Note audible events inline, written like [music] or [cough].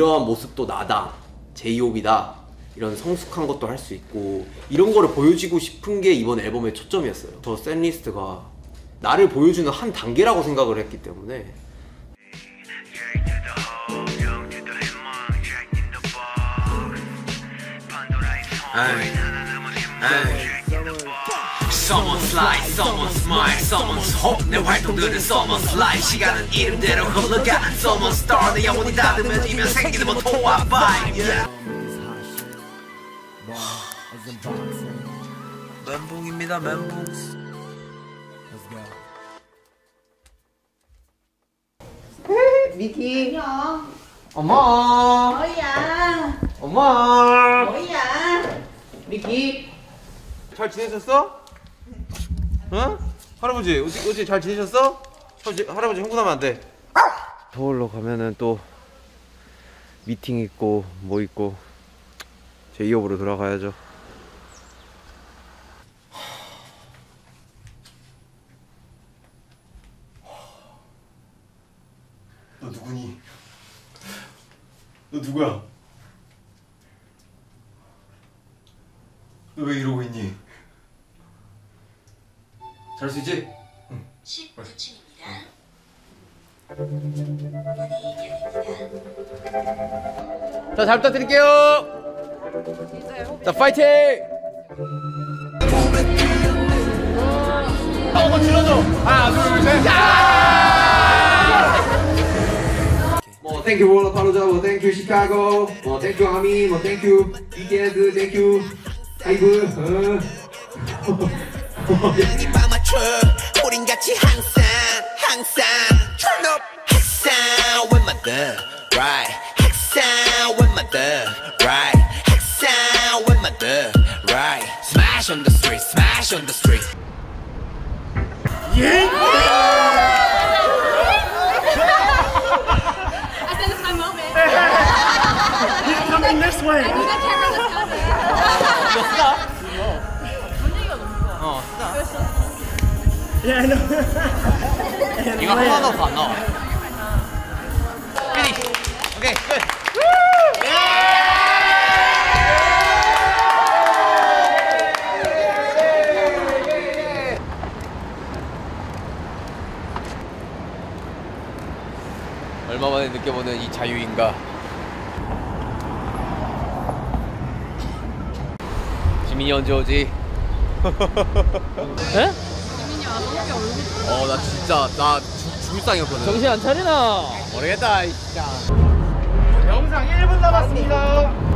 이러한 모습도 나다. 제이홉이다. 이런 성숙한 것도 할 수 있고 이런 거를 보여주고 싶은 게 이번 앨범의 초점이었어요. 저 샌리스트가 나를 보여주는 한 단계라고 생각을 했기 때문에 Someone's life, someone's mind, someone's hope 내 활동들은 someone's life 시간은 이름대로 흘러가 Someone's star 내 영혼이 닫으면 생기는 뭐 통화 vibe yeah. 멘붕입니다 멘붕 미키 형, 엄마 뭐야? 엄마 뭐야? 미키 잘 지내셨어? 응? 할아버지 어제, 어제 잘 지내셨어? 할아버지, 할아버지 흥분하면 안 돼 서울로 가면은 또 미팅 있고 뭐 있고 제이홉으로 돌아가야죠 너 누구니? 너 누구야? 너 왜 이러고 있니? 잘수 있지? 19층입니다. 자, 잘 부탁드릴게요. 자, 파이팅! 한번 질러줘. 하나, 둘, 셋. 뭐, thank you Lollapalooza, 뭐, thank you 시카고, 뭐, thank you ARMY, 뭐, thank you BTS, thank you HYBE. by [laughs] my truck 우린 같이 항상 항상 turn up 항상 with my thug right 항상 with my thug right 항상 with my thug right smash on the street smash on the street [laughs] I said it's my moment. He's coming this way. I knew that camera was coming. 이거 하나 넣어서 안 나와. 피니시. 오케이, 끝. 얼마 만에 느껴보는 이 자유인가? 지민이 언제 오지? [laughs] 에? 어, 나 진짜 나 죽, 죽을 상이었거든. 정신 안 차리나? 모르겠다, 이 진짜. 영상 1분 남았습니다.